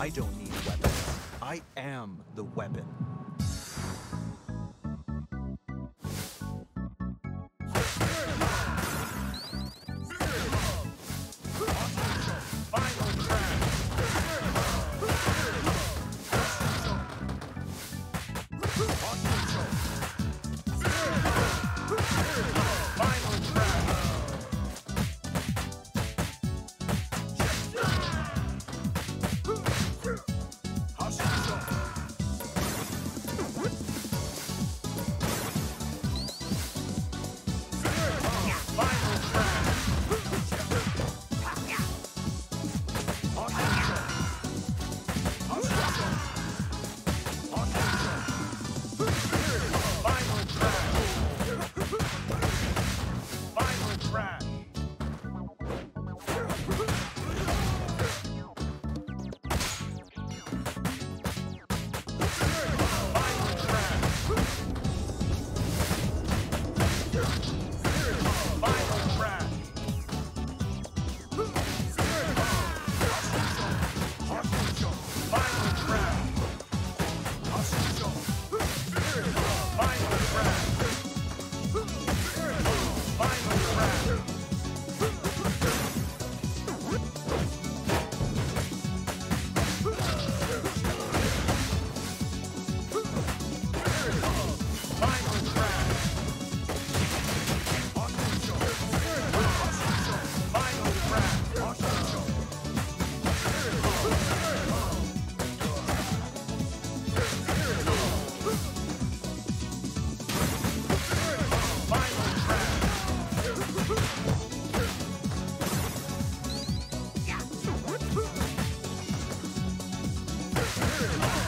I don't need weapons. I am the weapon. Final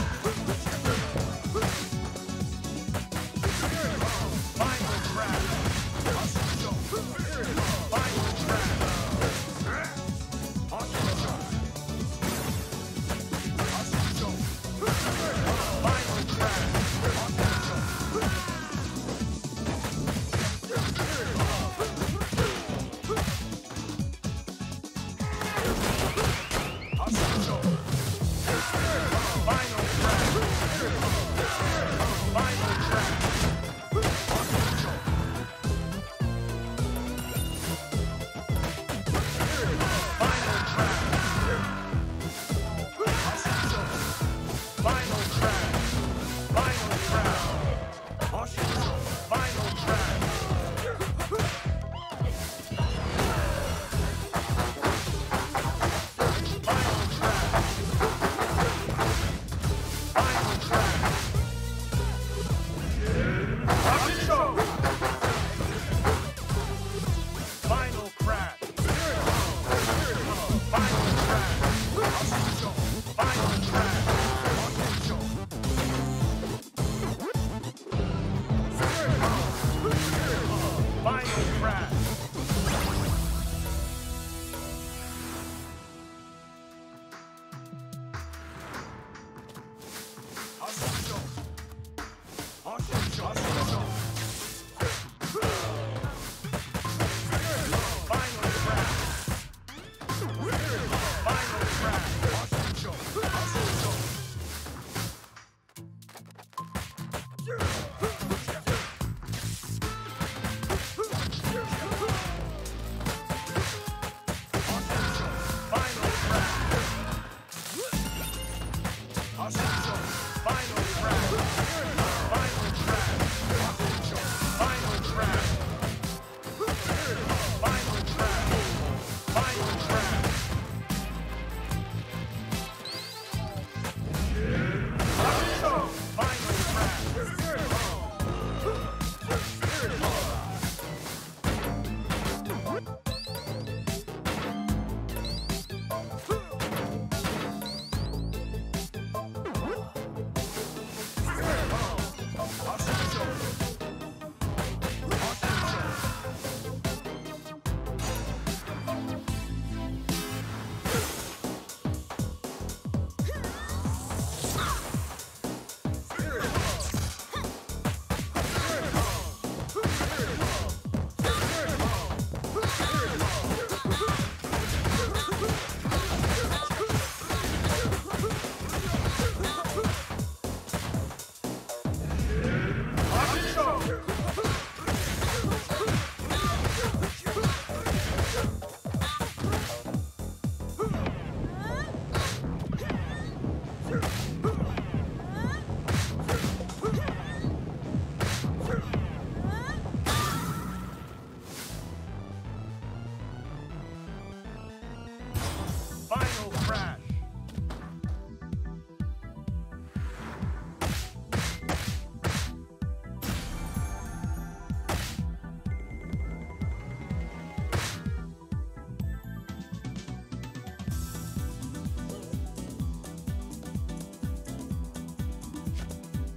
Sure.